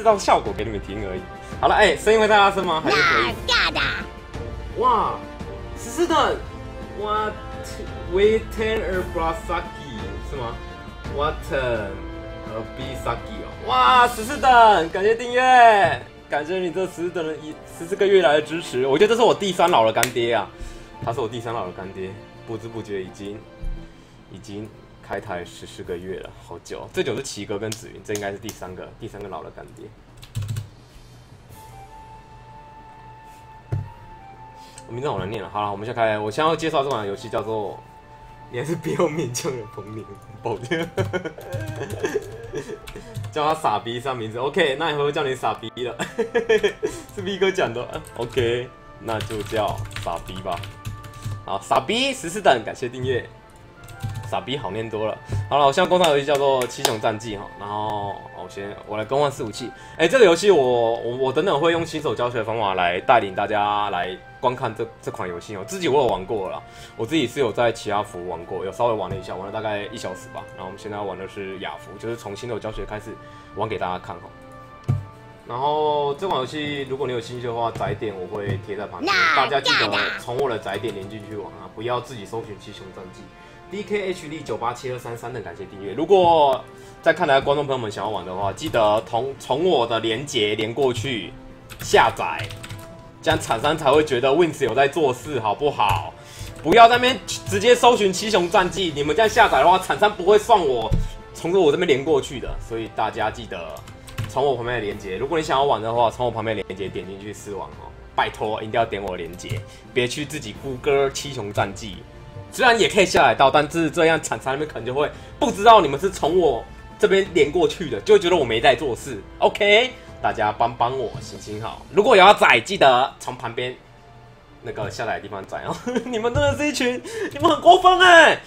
制造效果给你们听而已。好了，哎，声音会太大声吗？还是可以？哇，十四等，What we ten a brasaki 是吗？What a bisaki 哦，哇，十四等，感谢订阅，感谢你这十四等的一十四个月来的支持。我觉得这是我第三老的干爹啊，他是我第三老的干爹，不知不觉已经已经开台十四个月了，好久。这就是奇哥跟紫云，这应该是第三个第三个老的干爹。名字好难念了。好了，我们先开。我先要介绍这款游戏，叫做……你还是不要勉强人捧你，抱歉。叫他傻逼上名字，OK？那以后叫你傻逼了，是 B 哥讲的，OK？那就叫傻逼吧。好，傻逼十四等，感谢订阅。傻逼好念多了。好了，我现在公上游戏叫做《七雄战记》哈，然后我先我来更换四武器。哎，这个游戏我我我等等会用新手教学的方法来带领大家来观看这这款游戏哦。自己我有玩过了，我自己是有在其他服玩过，有稍微玩了一下，玩了大概一小时吧。然后我们现在玩的是雅服，就是从新手教学开始玩给大家看哈。然后这款游戏如果你有兴趣的话，宅点我会贴在旁边，大家记得从我的宅点连进去玩啊，不要自己搜寻《七雄战记》。D K H D 九八七二三三的感谢订阅。如果在看来观众朋友们想要玩的话，记得从从我的连接连过去下载，这样厂商才会觉得 Wins 有在做事，好不好？不要那边直接搜寻七雄战记，你们这样下载的话，厂商不会算我从我这边连过去的。所以大家记得从我旁边的连接，如果你想要玩的话，从我旁边连接点进去试玩哦。拜托，一定要点我连接，别去自己谷歌七雄战记。虽然也可以下载到，但是这样厂商那边可能就会不知道你们是从我这边连过去的，就会觉得我没在做事。OK，大家帮帮我，行行好。如果有要载，记得从旁边那个下载的地方载哦。你们真的是一群，你们很过分哎！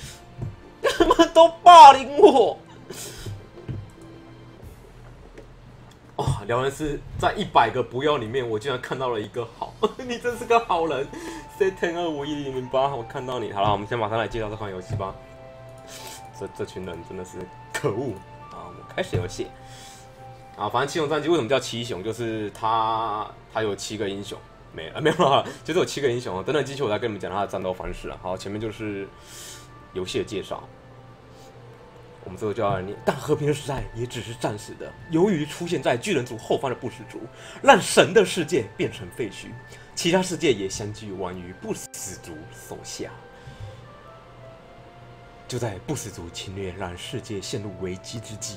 你们都霸凌我。哦，聊完是在一百个不要里面，我竟然看到了一个好，你真是个好人。C ten 二五一零零八，我看到你。好了，我们先马上来介绍这款游戏吧。这这群人真的是可恶啊！我们开始游戏啊，反正七雄战记为什么叫七雄？就是他他有七个英雄，没啊 没有了，就是有七个英雄。等等，继续我再跟你们讲他的战斗方式啊。好，前面就是游戏的介绍。我们最后就要念，但和平的时代也只是暂时的。由于出现在巨人族后方的不死族，让神的世界变成废墟，其他世界也相继亡于不死族手下。就在不死族侵略让世界陷入危机之际，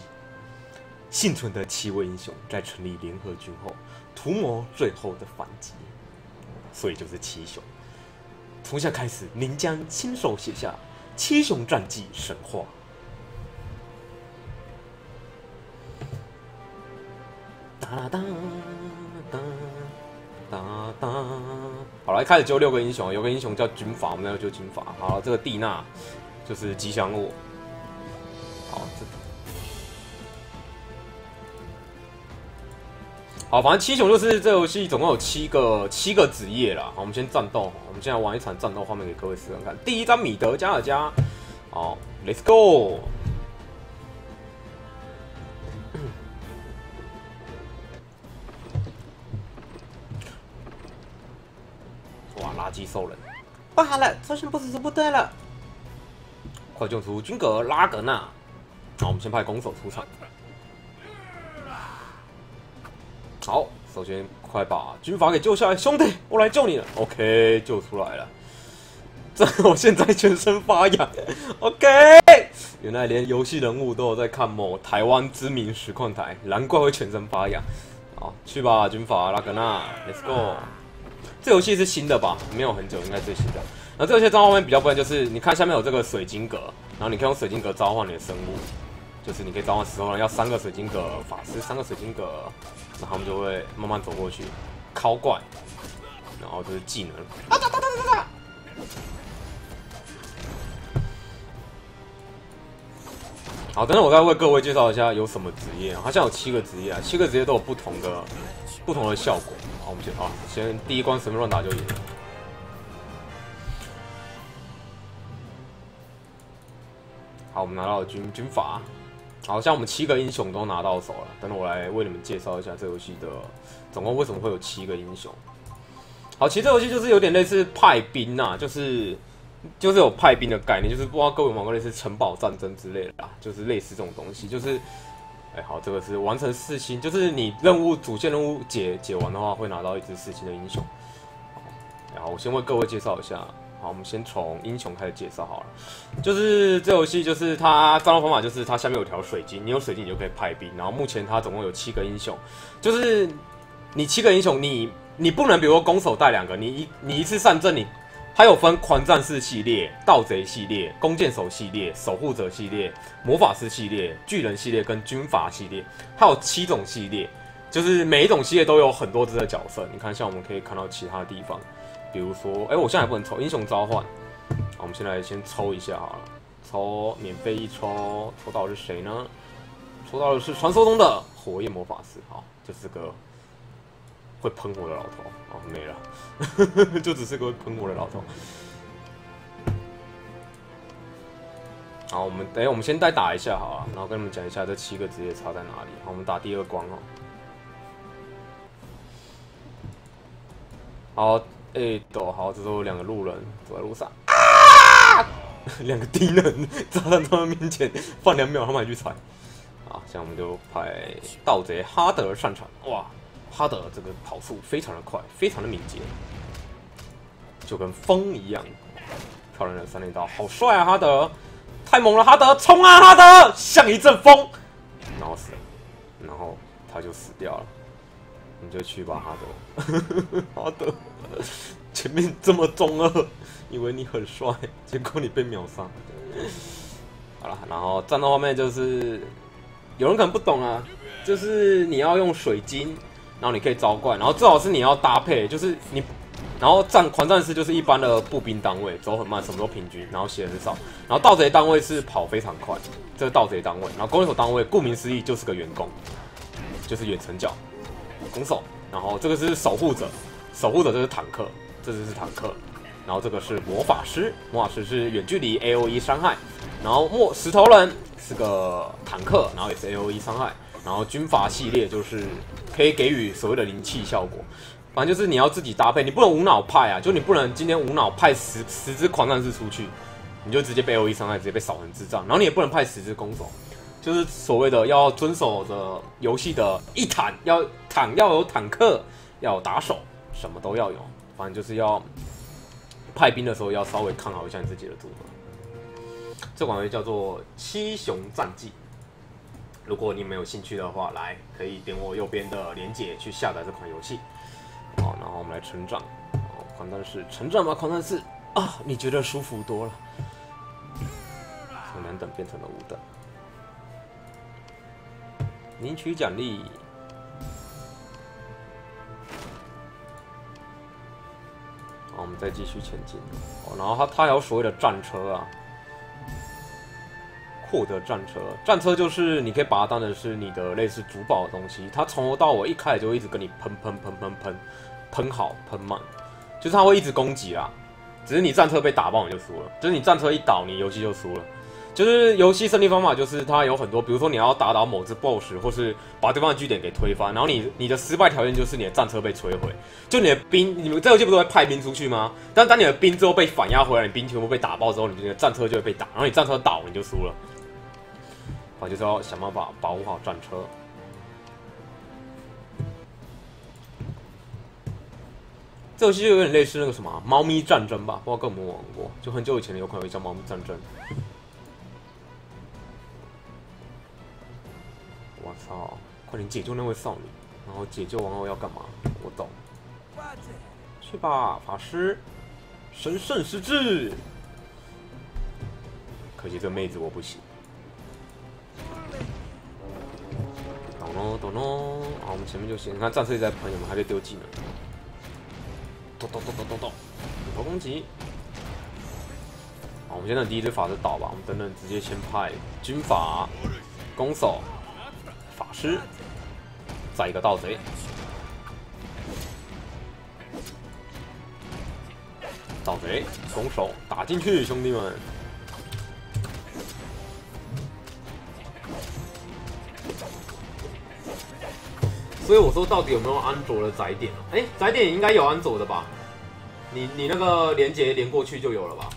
幸存的七位英雄在成立联合军后，图谋最后的反击。所以就是七雄。从现在开始，您将亲手写下《七雄战记》神话。哒哒哒哒哒，好了，一开始揪六个英雄，有个英雄叫军阀，我们要救军阀。好，这个蒂娜就是吉祥物。好，这好，反正七雄就是这游戏总共有七个七个职业啦。好，我们先战斗，我们现在玩一场战斗画面给各位试看看。第一张米德加尔加，好，Let's go。垃圾兽人，不好了，出现不死族部队了！快救出军哥拉格纳！好，我们先派弓手出场。好，首先快把军阀给救下来，兄弟，我来救你了。OK，救出来了。这我现在全身发痒。OK，原来连游戏人物都有在看某台湾知名实况台，难怪会全身发痒。好，去吧，军阀拉格纳，Let's go。这游戏是新的吧？没有很久，应该最新的。然后这游戏召唤面比较不一，就是你看下面有这个水晶格，然后你可以用水晶格召唤你的生物，就是你可以召唤石头人，要三个水晶格法师，三个水晶格，然后他们就会慢慢走过去敲怪，然后就是技能。啊哒哒哒哒哒！好，等等，我再为各位介绍一下有什么职业。好像有七个职业啊，七个职业都有不同的不同的效果。好，我们先啊，先第一关随便乱打就赢。好，我们拿到了军军阀，好像我们七个英雄都拿到手了。等等我来为你们介绍一下这游戏的总共为什么会有七个英雄。好，其实这游戏就是有点类似派兵呐，就是就是有派兵的概念，就是不知道各位玩过类似城堡战争之类的啦，就是类似这种东西。就是，哎，好，这个是完成四星，就是你任务主线任务解解完的话，会拿到一只四星的英雄。然后我先为各位介绍一下。好，我们先从英雄开始介绍好了。就是这游戏，就是它战斗方法，就是它下面有条水晶，你有水晶你就可以派兵。然后目前它总共有七个英雄，就是你七个英雄，你你不能比如说攻守带两个，你一你一次上阵，你它有分狂战士系列、盗贼系列、弓箭手系列、守护者系列、魔法师系列、巨人系列跟军阀系列，它有七种系列，就是每一种系列都有很多只的角色。你看，像我们可以看到其他地方。比如说，哎，我现在还不能抽英雄召唤，我们现在先抽一下好了，抽免费一抽，抽到的是谁呢？抽到的是传说中的火焰魔法师，好，就是个会喷火的老头，哦，没了，就只是个会喷火的老头。好，我们等，我们先再打一下好了，然后跟你们讲一下这七个职业差在哪里。好，我们打第二关哦。好。哎，都好，这时候两个路人走在路上，啊！两个敌人站在他们面前，放两秒，他们还去踩。啊，现在我们就派盗贼哈德上场。哇，哈德这个跑速非常的快，非常的敏捷，就跟风一样。漂亮的三连刀，好帅啊！哈德，太猛了！哈德，冲啊！哈德，像一阵风，然后死了，然后他就死掉了。你就去吧，哈德，哈德，前面这么中二，以为你很帅，结果你被秒杀。好了，然后战斗方面就是，有人可能不懂啊，就是你要用水晶，然后你可以招怪，然后最好是你要搭配，就是你，然后战狂战士就是一般的步兵单位，走很慢，什么都平均，然后血很少，然后盗贼单位是跑非常快，这个盗贼单位，然后弓手单位顾名思义就是个员工，就是远程角。攻守，然后这个是守护者，守护者这是坦克，这就是坦克，然后这个是魔法师，魔法师是远距离 A O E 伤害，然后墨石头人是个坦克，然后也是 A O E 伤害，然后军阀系列就是可以给予所谓的灵气效果，反正就是你要自己搭配，你不能无脑派啊，就你不能今天无脑派十十只狂战士出去，你就直接被 O E 伤害，直接被扫成智障，然后你也不能派十只弓手。就是所谓的要遵守着游戏的一坦，要坦要有坦克，要有打手，什么都要有。反正就是要派兵的时候要稍微看好一下你自己的组合。这款游戏叫做《七雄战记》，如果你没有兴趣的话，来可以点我右边的链接去下载这款游戏。好，然后我们来成长。狂战士成长吧，狂战士啊，你觉得舒服多了？从两等变成了五等。领取奖励。好，我们再继续前进。哦，然后它它有所谓的战车啊，获得战车。战车就是你可以把它当成是你的类似主宝的东西。它从头到尾一开始就一直跟你喷喷喷喷喷喷好喷满，就是它会一直攻击啊。只是你战车被打爆你就输了，就是你战车一倒你游戏就输了。就是游戏胜利方法，就是它有很多，比如说你要打倒某只 BOSS，或是把对方的据点给推翻，然后你你的失败条件就是你的战车被摧毁，就你的兵，你们这游戏不是会派兵出去吗？但当你的兵之后被反压回来，你兵全部被打爆之后，你的战车就会被打，然后你战车倒你就输了。我就是要想办法保护好战车。这游戏就有点类似那个什么猫咪战争吧，不知道各位有没有玩过？就很久以前的有可能叫猫咪战争。我操！快点解救那位少女，然后解救完后要干嘛？我懂。去吧，法师！神圣之治。可惜这妹子我不行。懂喽，懂喽。好，我们前面就行。你看战士在喷，我们还在丢技能。咚咚咚咚咚咚，斧头攻击。好，我们先等第一只法师倒吧。我们等等，直接先派军法攻手。法师，再一个盗贼，盗贼拱手打进去，兄弟们！所以我说到底有没有安卓的载点啊？哎，载点应该有安卓的吧？你你那个连接连过去就有了吧？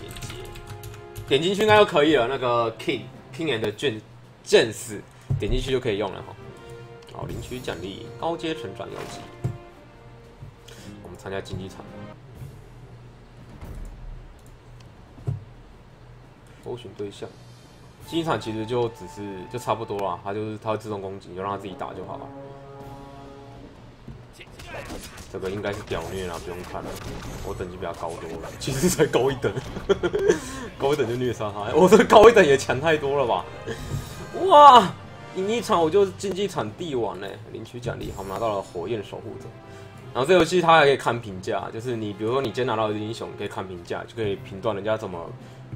连接点进去应该就可以了。那个 King King and 卷剑士点进去就可以用了哈。好，领取奖励高阶成长妖姬。我们参加竞技场。搜寻对象，竞技场其实就只是就差不多啦，它就是它会自动攻击，就让它自己打就好了。这个应该是屌虐啦，不用看了，我等级比较高多了，其实才高一等，高一等就虐杀他，我这高一等也强太多了吧？哇，赢一场我就竞技场帝王嘞，领取奖励，好，拿到了火焰守护者。然后这游戏它还可以看评价，就是你比如说你今天拿到的英雄，可以看评价，就可以评断人家怎么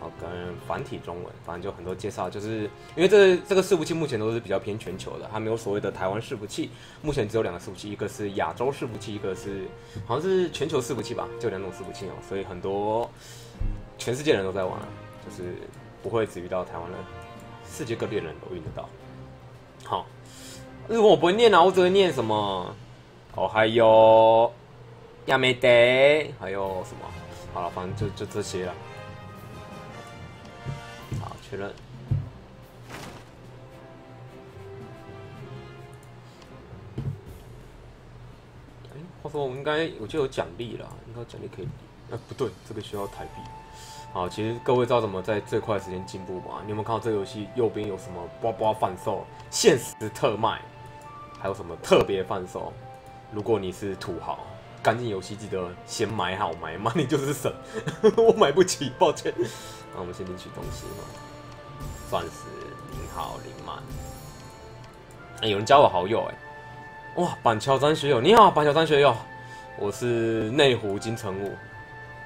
然后跟繁体中文，反正就很多介绍，就是因为这这个伺服器目前都是比较偏全球的，还没有所谓的台湾伺服器，目前只有两个伺服器，一个是亚洲伺服器，一个是好像是全球伺服器吧，就两种伺服器哦，所以很多全世界人都在玩，就是不会只遇到台湾人，世界各地的人都遇得到，好。日文我不会念啊，我只会念什么？哦，还有亚美德，还有什么？好了，反正就就这些了。确认。哎，话说我们应该我就有奖励了，应该奖励可以。哎，不对，这个需要台币。好，其实各位知道怎么在最快时间进步吗？你有没有看到这个游戏右边有什么呱呱贩售限时特卖？还有什么特别贩售？如果你是土豪，干净游戏记得先买好买满，你就是神。我买不起，抱歉。那我们先领取东西。钻石零好零满。哎，有人加我好友哎！哇，板桥张学友，你好，板桥张学友，我是内湖金城武。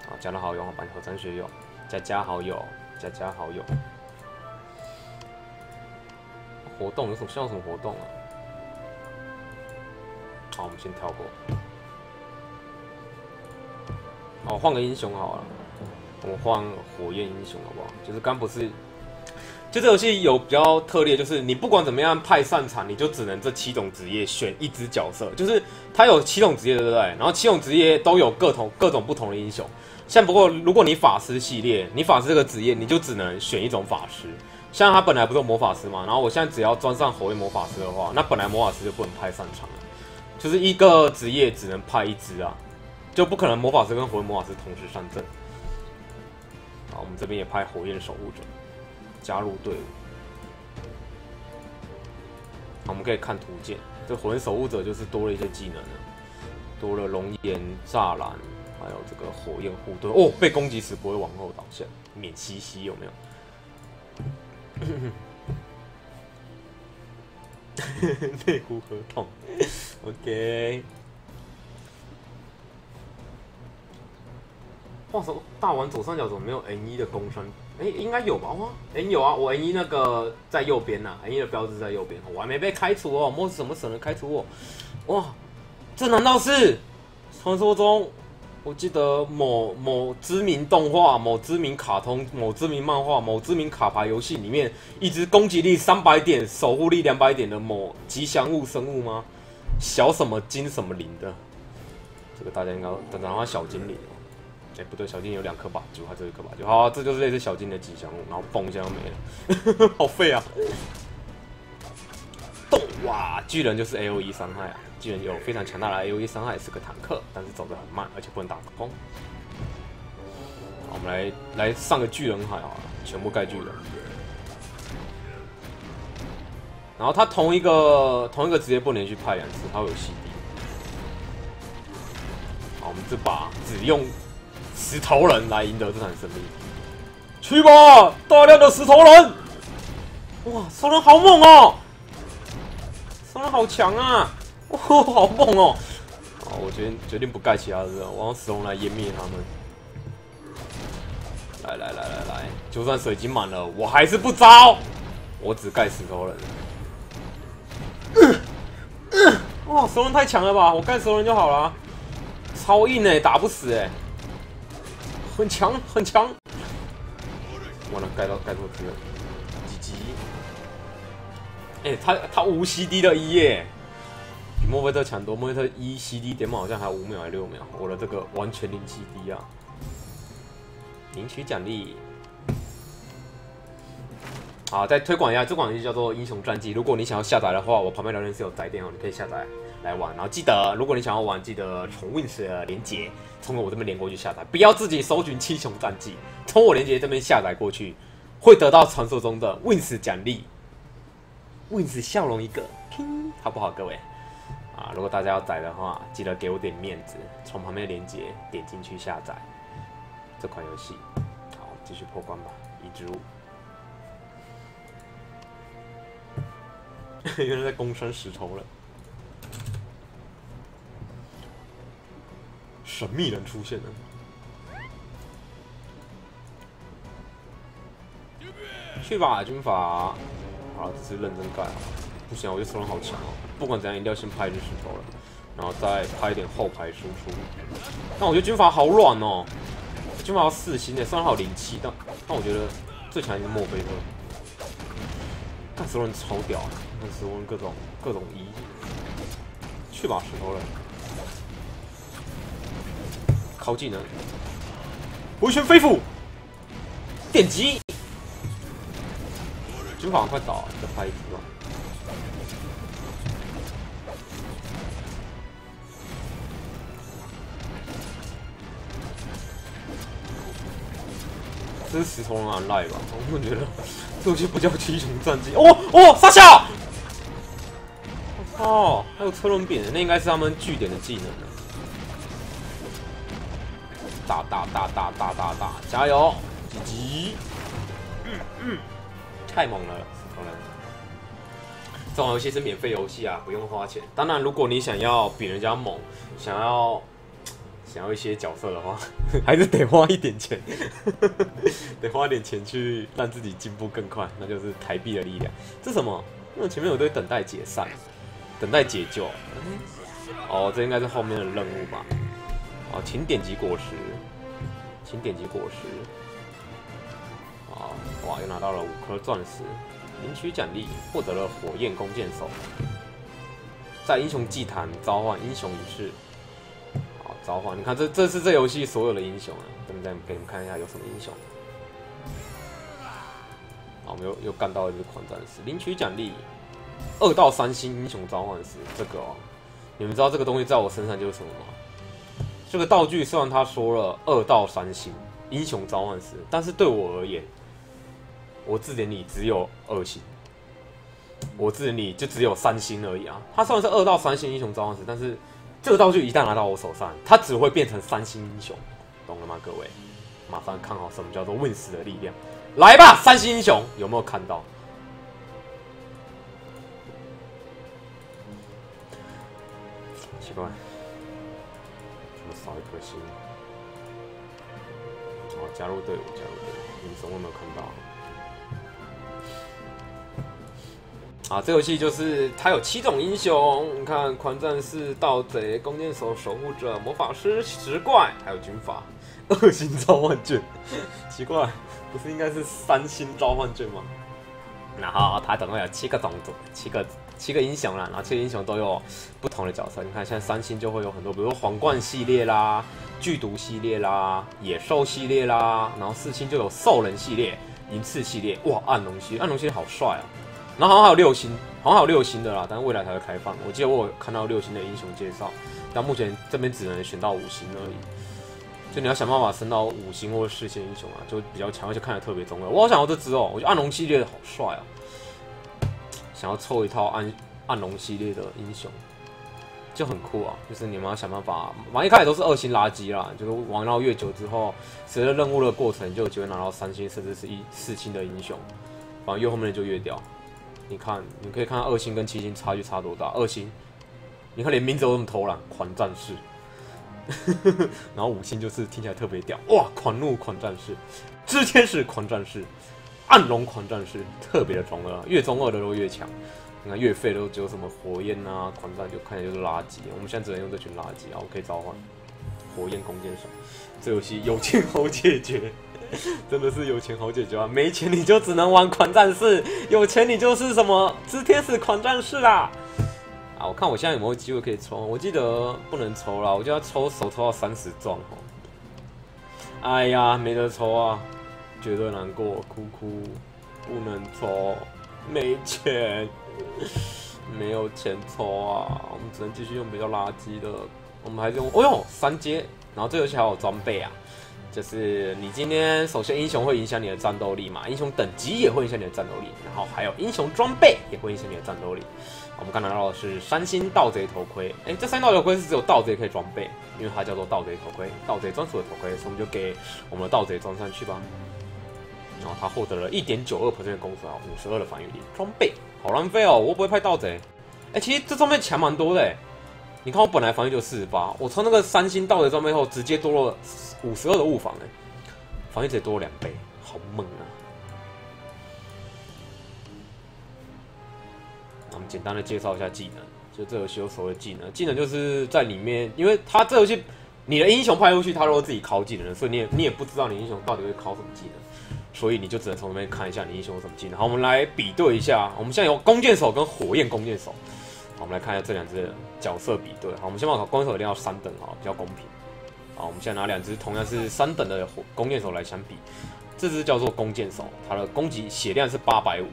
好，加了好友，板桥张学友，加加好友，加加好友。活动有什么？需要什么活动啊？好，我们先跳过。好，换个英雄好了，我们换火焰英雄好不好？就是刚不是，就这游戏有比较特例，就是你不管怎么样派擅长，你就只能这七种职业选一只角色，就是它有七种职业，对不对？然后七种职业都有各同各种不同的英雄。像不过如果你法师系列，你法师这个职业，你就只能选一种法师。像他本来不是魔法师嘛，然后我现在只要装上火焰魔法师的话，那本来魔法师就不能派擅长了。就是一个职业只能派一只啊，就不可能魔法师跟火焰魔法师同时上阵。好，我们这边也派火焰守护者加入队伍。我们可以看图鉴，这火焰守护者就是多了一些技能了，多了熔岩栅栏，还有这个火焰护盾。哦，被攻击时不会往后倒下，免吸吸有没有？内湖合同，OK。话说大王左上角怎么没有 N 一的工伤？哎，应该有吧？哇，N 有啊，我 N 一那个在右边呐，N 一的标志在右边，我还没被开除哦。莫是什么省人开除我？哇，这难道是传说中？我记得某某知名动画、某知名卡通、某知名漫画、某知名卡牌游戏里面，一只攻击力三百点、守护力两百点的某吉祥物生物吗？小什么金什么灵的？这个大家应该等等它小精灵哎，不对，小金有两颗吧？就它这一颗吧？就好，这就是类似小金的吉祥物，然后嘣一下就没了，好废啊！动哇，巨人就是 A O E 伤害啊！巨人有非常强大的 A O E 伤害，是个坦克，但是走得很慢，而且不能打空。好，我们来来上个巨人海好了，全部盖巨人。然后他同一个同一个职业不连续派两次，他会有 CD。好，我们这把只用石头人来赢得这场胜利。去吧，大量的石头人！哇，石头人好猛哦！人好强啊！哦，好猛哦！好，我决定决定不盖其他的，我用石头来湮灭他们。来来来来来，就算水晶满了，我还是不招。我只盖石头人。哇，石头人太强了吧！我盖石头人就好了。超硬哎，打不死哎，很强很强。完了，盖到盖错字了，几级？哎，他他无 CD 的一耶，比莫菲特强多。莫菲特一 CD 点满好像还有五秒还是六秒，我的这个完全零 CD 啊！领取奖励。好，再推广一下，这款游戏叫做《英雄战记》。如果你想要下载的话，我旁边聊天室有载电哦，你可以下载来玩。然后记得，如果你想要玩，记得从 Wins 的连接从我这边连过去下载，不要自己搜寻《七雄战记》，从我连接这边下载过去，会得到传说中的 Wins 奖励，Wins 笑容一个，好不好，各位？啊，如果大家要载的话，记得给我点面子，从旁边连接点进去下载这款游戏。好，继续破关吧，移植物。原来在攻山石头了，神秘人出现了。去吧，军阀！好，这是认真干。不行，我觉得石头好强哦。不管怎样，一定要先拍一只石头了，然后再拍一点后排输出。但我觉得军阀好软哦。军阀要四星的，虽然还有零七，但但我觉得最强应该是墨菲特。但石头人超屌。石头人各种各种一，去吧石头人，靠技能，回旋飞斧，电击，军法快倒，再拍一次吧。这是石头人很赖吧？我觉得这东西不叫七雄战绩。哦哦，杀下！哦，还有车轮扁，那应该是他们据点的技能了。大大大大大大大，加油！积极，嗯嗯，太猛了，当然，这种游戏是免费游戏啊，不用花钱。当然，如果你想要比人家猛，想要想要一些角色的话，还是得花一点钱，得花点钱去让自己进步更快，那就是台币的力量。这什么？因为前面有堆等待解散。等待解救，哦，这应该是后面的任务吧？哦，请点击果实，请点击果实。啊，哇，又拿到了五颗钻石，领取奖励，获得了火焰弓箭手。在英雄祭坛召唤英雄仪式，好，召唤，你看这这是这游戏所有的英雄啊，我们再给你们看一下有什么英雄。好，我们又又干到一只狂战士，领取奖励。二到三星英雄召唤师，这个哦，你们知道这个东西在我身上就是什么吗？这个道具虽然他说了二到三星英雄召唤师，但是对我而言，我字典里只有二星，我字典里就只有三星而已啊。它虽然是二到三星英雄召唤师，但是这个道具一旦拿到我手上，它只会变成三星英雄，懂了吗？各位，麻烦看好什么叫做 Wins 的力量，来吧，三星英雄有没有看到？奇怪，少一颗星？哦，加入队伍，加入队伍，你什么没有看到？啊，这游戏就是它有七种英雄，你看，狂战士、盗贼、弓箭手、守护者、魔法师、石怪，还有军阀。二星召唤卷，奇怪，不是应该是三星召唤卷吗？然后它总共有七个种族，七个。七个英雄啦，然后七个英雄都有不同的角色。你看，现在三星就会有很多，比如说皇冠系列啦、剧毒系列啦、野兽系列啦，然后四星就有兽人系列、银刺系列。哇，暗龙系列，暗龙系列好帅啊！然后好像还有六星，好像还有六星的啦，但是未来才会开放。我记得我有看到六星的英雄介绍，但目前这边只能选到五星而已。就你要想办法升到五星或者四星英雄啊，就比较强，而且看着特别重要。我好想要这只哦，我觉得暗龙系列的好帅啊。想要凑一套暗暗龙系列的英雄，就很酷啊！就是你们要想办法，玩一开始都是二星垃圾啦，就是玩到越久之后，随着任务的过程，就有机会拿到三星甚至是一四星的英雄。反正越后面的就越屌，你看，你可以看到二星跟七星差距差多大。二星，你看连名字都这么偷懒，狂战士。然后五星就是听起来特别屌，哇，狂怒狂战士，知天使狂战士，暗龙狂战士，特别的中二，越中二的都越强。你看越废的都只有什么火焰啊，狂战就看起来就是垃圾。我们现在只能用这群垃圾啊，我可以召唤火焰弓箭手。这游戏有钱好解决，真的是有钱好解决啊！没钱你就只能玩狂战士，有钱你就是什么知天使狂战士啦。啊，我看我现在有没有机会可以抽？我记得不能抽了，我就要抽手抽到三十钻哦。哎呀，没得抽啊，绝对难过，哭哭，不能抽，没钱，没有钱抽啊，我们只能继续用比较垃圾的，我们还是用，哦呦，三阶，然后这游戏还有装备啊。就是你今天首先英雄会影响你的战斗力嘛，英雄等级也会影响你的战斗力，然后还有英雄装备也会影响你的战斗力。我们刚拿到的是三星盗贼头盔，哎，这三盗贼头盔是只有盗贼可以装备，因为它叫做盗贼头盔，盗贼专属的头盔，所以我们就给我们的盗贼装上去吧。然后他获得了一点九二的攻速，五十二的防御力，装备好浪费哦，我不会派盗贼。哎，其实这装备强蛮多的，你看我本来防御就四十八，我从那个三星盗贼装备后直接多了。五十二的物防哎，防御值多了两倍，好猛啊！我们简单的介绍一下技能，就这游戏有所谓技能，技能就是在里面，因为它这游戏你的英雄派出去，他都会自己考技能，所以你也你也不知道你英雄到底会考什么技能，所以你就只能从那边看一下你英雄有什么技能。好，我们来比对一下，我们现在有弓箭手跟火焰弓箭手，好，我们来看一下这两只角色比对。好，我们先把弓箭手一定要三等啊，比较公平。好，我们现在拿两只同样是三等的弓箭手来相比，这只叫做弓箭手，它的攻击血量是八百五，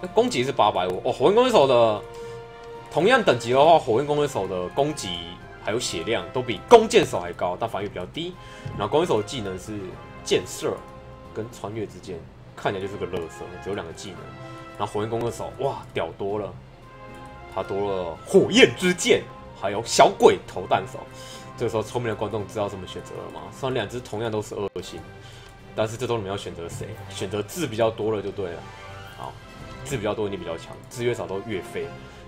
那攻击是八百五哦。火焰弓箭手的同样等级的话，火焰弓箭手的攻击还有血量都比弓箭手还高，但防御比较低。然后弓箭手的技能是箭射跟穿越之间，看起来就是个乐色，只有两个技能。然后火焰弓的手哇屌多了，他多了火焰之剑，还有小鬼投弹手。这个时候，聪明的观众知道怎么选择了吗？虽然两只同样都是二星，但是这周你们要选择谁？选择字比较多了就对了。好，字比较多你比较强，字越少都越废。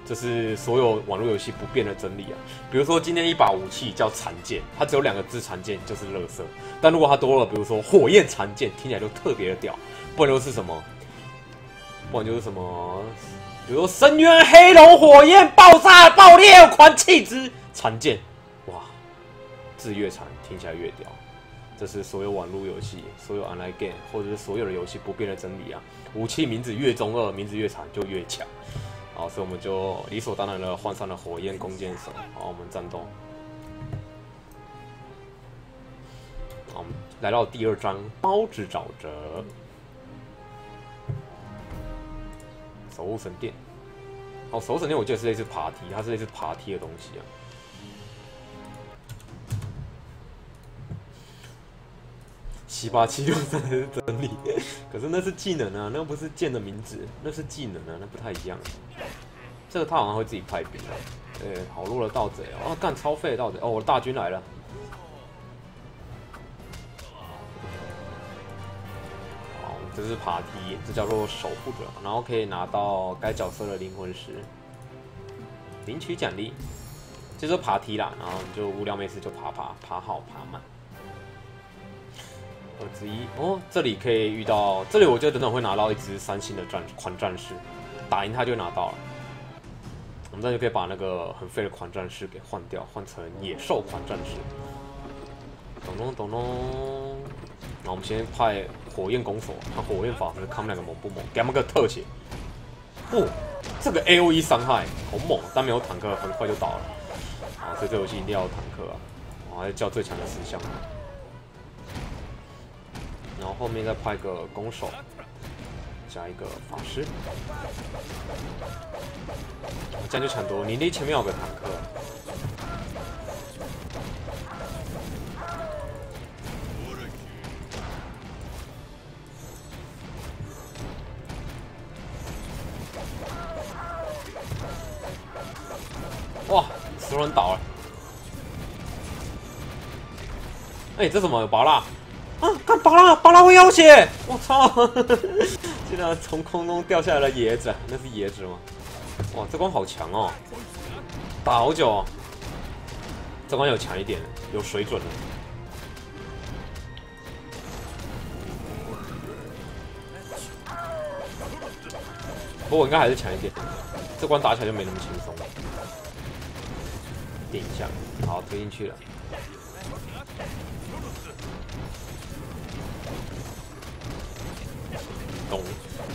这是所有网络游戏不变的真理啊！比如说今天一把武器叫残剑，它只有两个字残剑就是垃圾。但如果它多了，比如说火焰残剑，听起来就特别的屌。不然就是什么？不然就是什么？比如说深渊黑龙火焰爆炸爆裂狂气之残剑。哇字越长，听起来越屌。这是所有网络游戏、所有 online game 或者是所有的游戏不变的真理啊！武器名字越中二，名字越长就越强。好，所以我们就理所当然的换上了火焰弓箭手。好，我们战斗。好，我们来到第二章包子沼泽。守护神殿。哦，守护神殿我记得是类似爬梯，它是类似爬梯的东西啊。七八七六三是真理，可是那是技能啊，那不是剑的名字，那是技能啊，那不太一样。这个他好像会自己派兵啊，对，好弱的盗贼哦，干超废的盗贼。哦，我的大军来了。好，这是爬梯，这叫做守护者，然后可以拿到该角色的灵魂石，领取奖励，就是爬梯啦，然后你就无聊没事就爬爬爬好爬满。二之一哦，这里可以遇到，这里我觉得等等会拿到一只三星的战狂战士，打赢他就拿到了。我们这就可以把那个很废的狂战士给换掉，换成野兽狂战士。咚咚咚咚，那我们先派火焰弓手，看火焰法师看他们两个猛不猛，给他们个特写。哦，这个 A O E 伤害好猛，但没有坦克，很快就倒了。好，所以这游戏一定要有坦克啊！我还叫最强的石像。然后后面再派个弓手，加一个法师，这样就抢多。你那前面有个坦克，哇，石轮倒了。哎，这怎么有拔蜡？啊！看巴拉，巴拉会要血！我操！竟然从空中掉下来了椰子，那是椰子吗？哇，这关好强哦！打好久哦。这关有强一点，有水准的。不过应该还是强一点。这关打起来就没那么轻松。点一下，好推进去了。懂，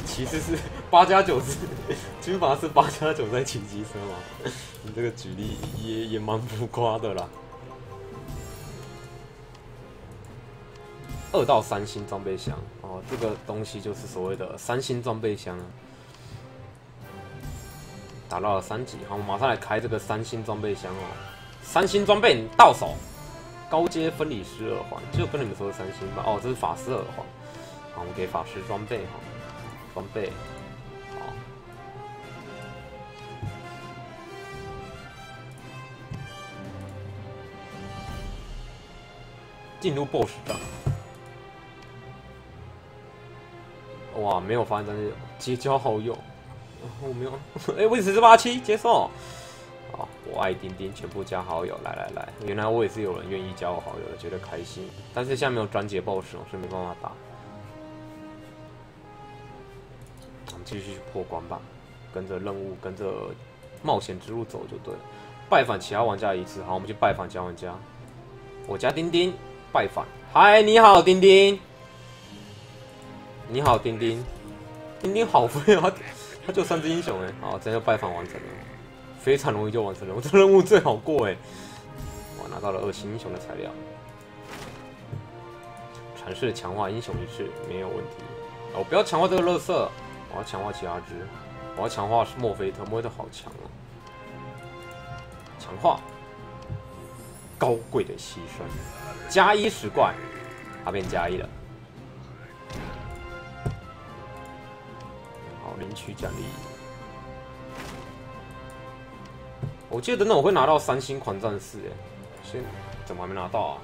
其实是 八加九是军阀是八加九在骑机车吗？你这个举例也也蛮浮夸的啦。二到三星装备箱哦，这个东西就是所谓的三星装备箱。打到了三级，好，我们马上来开这个三星装备箱哦。三星装备到手，高阶分离师耳环，就跟你们说的三星吧。哦，这是法师耳环。好，我们给法师装备哈，装备好，进入 BOSS 战。哇，没有发现，但是结交好友。我没有，哎，位置是八七，接受。好，我爱丁丁，全部加好友，来来来，原来我也是有人愿意加我好友的，觉得开心。但是现在没有专节 BOSS 哦，所以没办法打。继续去破关吧，跟着任务，跟着冒险之路走就对了。拜访其他玩家一次，好，我们去拜访其他玩家。我家丁丁，拜访。嗨，你好，丁丁。你好，丁丁。丁丁好废啊。他就三只英雄哎，好，这就拜访完成了，非常容易就完成了。我这任务最好过哎，我拿到了二星英雄的材料，尝试强化英雄一次没有问题。我不要强化这个乐色，我要强化其他只，我要强化是墨菲特，墨菲特好强哦。强化高贵的牺牲，加一十怪，他变加一了。好领取奖励，我记得等等我会拿到三星狂战士，哎，先怎么还没拿到啊？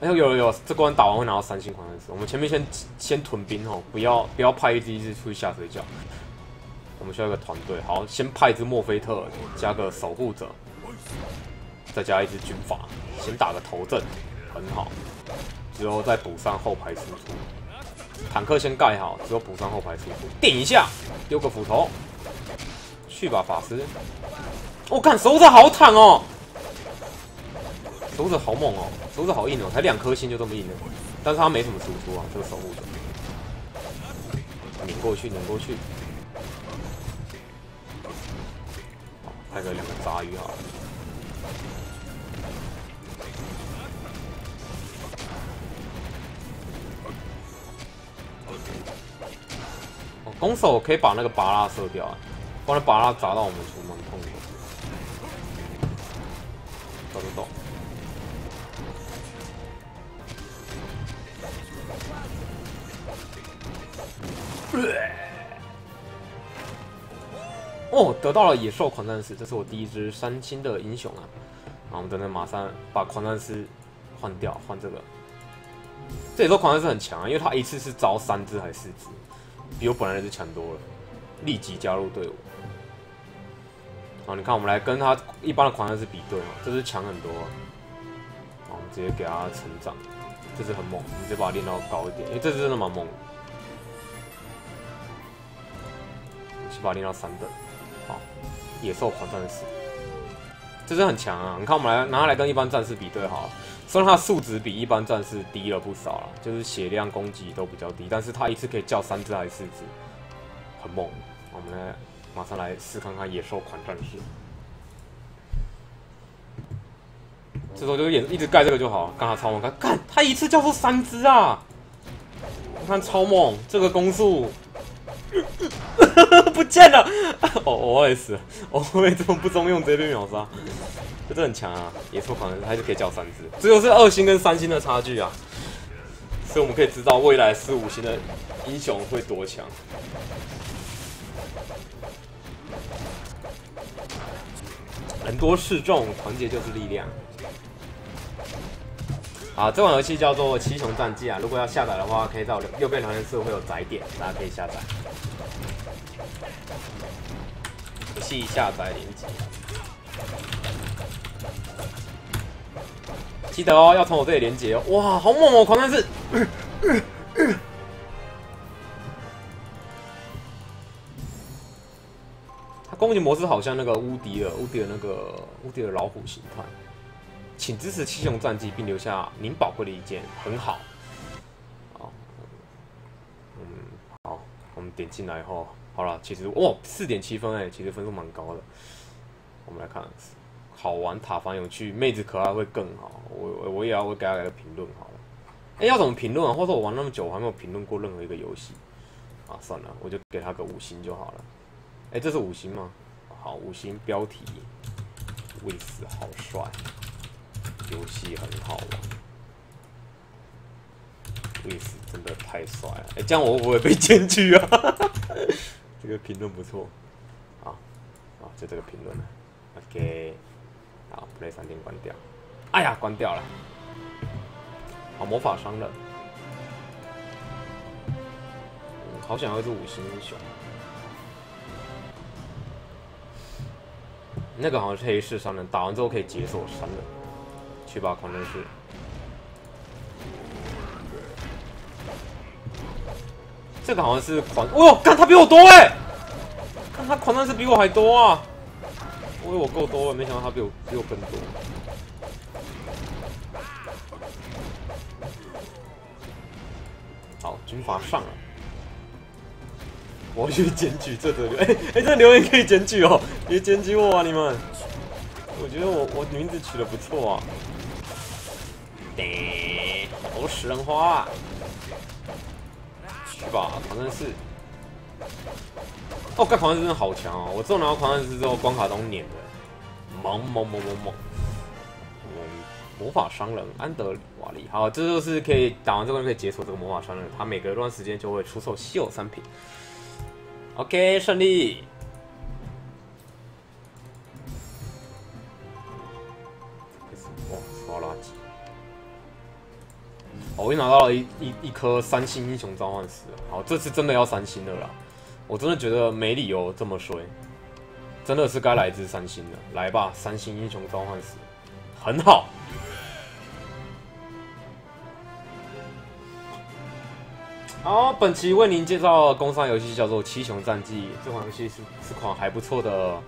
哎呦，有有有，这关打完会拿到三星狂战士。我们前面先先屯兵哦，不要不要派一只一只出去下水饺。我们需要一个团队，好，先派一只墨菲特，加个守护者，再加一只军阀，先打个头阵，很好。之后再补上后排输出，坦克先盖好，之后补上后排输出，顶一下，丢个斧头，去吧法师！我看守者好坦哦，手指好猛哦，手指好硬哦，才两颗星就这么硬了，但是他没什么输出啊，这个守护者，拧过去，拧过去，派个两个杂鱼啊。攻手可以把那个拔拉射掉啊，不然拔拉砸到我们出门痛哦，得到了野兽狂战士，这是我第一只三星的英雄啊！啊，我们等等马上把狂战士换掉，换这个。这野兽狂战士很强啊，因为他一次是招三只还是四只？比我本来就强多了，立即加入队伍。好，你看，我们来跟他一般的狂战士比对嘛，这只强很多。好，我们直接给他成长，这只很猛，直接把它练到高一点，因为这只真的蛮猛。先把练到三等。好，野兽狂战士，这是很强啊！你看，我们来拿它来跟一般战士比对好了。虽然它的数值比一般战士低了不少了，就是血量、攻击都比较低，但是它一次可以叫三只还是四只，很猛。我们来马上来试看看野兽狂战士。这时候就演一直盖这个就好，干他超猛，看，他一次叫出三只啊！你看超猛，这个攻速 不见了，哦，我也是，我会这么不中用，直接被秒杀。这的很强啊，野兽狂人还是可以叫三只，这就是二星跟三星的差距啊，所以我们可以知道未来四五星的英雄会多强。人多势众，团结就是力量。好，这款游戏叫做《七雄战记》啊，如果要下载的话，可以到右边聊天室会有载点，大家可以下载。游戏下载链接，记得哦，要从我这里连接哦。哇，好猛哦，狂战士！他攻击模式好像那个乌迪尔，乌迪尔那个乌迪尔老虎形态。请支持七雄战绩，并留下您宝贵的意见，很好。好，嗯，好，我们点进来后，好了，其实哦，四点七分哎，其实分数蛮高的。我们来看，好玩、塔防有趣、妹子可爱会更好。我我也要我给他来个评论好了。哎，要怎么评论啊？或者我玩那么久，我还没有评论过任何一个游戏。啊，算了，我就给他个五星就好了。哎，这是五星吗？好，五星标题，卫斯好帅。游戏很好玩，威斯真的太帅了！哎，这样我会不会被检举啊？这个评论不错，啊啊，就这个评论了。OK，好，Play 三点关掉。哎呀，关掉了。好，魔法商人，好想要一只五星英雄。那个好像是黑市商人，打完之后可以解锁商人。去吧，狂战士。这个好像是狂，哦哟，看他比我多哎！看他狂战士比我还多啊！我以为我够多，没想到他比我比我更多。好，军阀上了。我去检举这个，哎哎，这留言可以检举哦，别检举我啊你们！我觉得我我名字取的不错啊。得，好食人花，去吧，狂战士。哦，干狂战士真的好强哦！我之后拿到狂战士之后，关卡都碾的，猛猛猛猛猛。魔法商人安德瓦利，好，这就是可以打完这个可以解锁这个魔法商人，他每隔一段时间就会出售稀有商品。OK，胜利。我又拿到了一一一颗三星英雄召唤石，好，这次真的要三星了啦！我真的觉得没理由这么衰，真的是该来支三星的，来吧，三星英雄召唤石，很好。好，本期为您介绍工商游戏叫做《七雄战记》，这款游戏是是款还不错的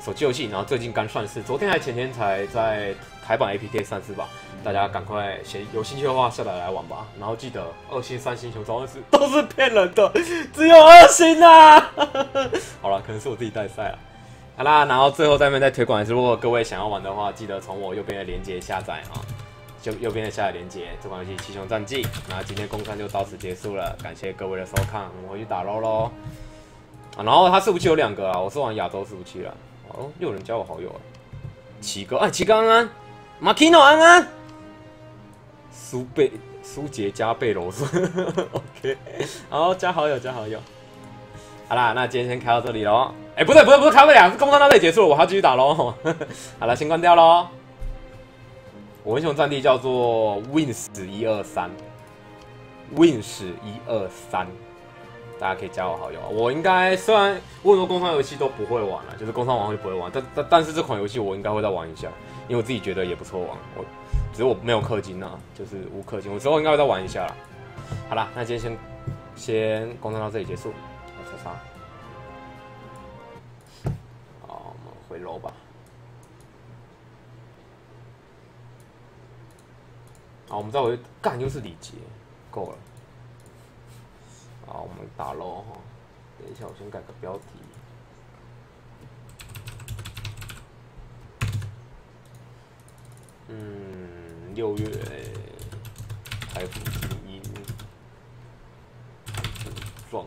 手机游戏，然后最近刚上市，昨天还前天才在台版 APK 三四吧。大家赶快先有兴趣的话下载来玩吧，然后记得二星、三星、熊召唤师都是骗人的，只有二星啊！好了，可能是我自己带赛了。好啦，然后最后再面再推广一次，如果各位想要玩的话，记得从我右边的链接下载啊，就右边的下载链接这款游戏《七雄战记》。那今天公开就到此结束了，感谢各位的收看，我回去打捞喽。啊，然后他伺服器有两个啊，我是玩亚洲伺服器了。哦，又有人加我好友了，奇哥，哎，七哥安马 kino 安安。苏贝苏杰加贝罗斯，OK，好加好友加好友，好啦，那今天先开到这里喽。哎，不对不对不是开到这里，公开到这里结束了，我还要继续打喽。好了，先关掉喽。我英雄战地叫做 Win 十一二三，Win 十一二三，大家可以加我好友。我应该虽然我很多工商游戏都不会玩了，就是工商玩会不会玩，但但但是这款游戏我应该会再玩一下，因为我自己觉得也不错玩。我。只是我没有氪金啊，就是无氪金。我之后应该会再玩一下啦。好了，那今天先先工作到这里结束。车杀。好，我们回楼吧。好，我们再回干，又是李杰，够了。好，我们打楼哈。等一下，我先改个标题。嗯六月台风基，还是状。